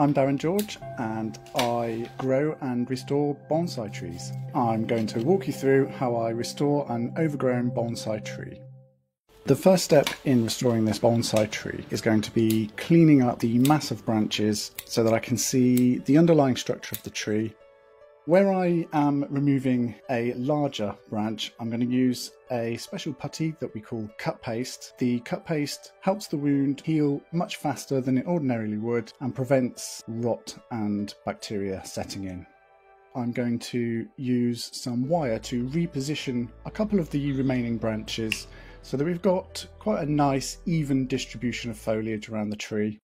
I'm Darren George and I grow and restore bonsai trees. I'm going to walk you through how I restore an overgrown bonsai tree. The first step in restoring this bonsai tree is going to be cleaning up the massive branches so that I can see the underlying structure of the tree where I am removing a larger branch, I'm going to use a special putty that we call cut paste. The cut paste helps the wound heal much faster than it ordinarily would and prevents rot and bacteria setting in. I'm going to use some wire to reposition a couple of the remaining branches so that we've got quite a nice even distribution of foliage around the tree.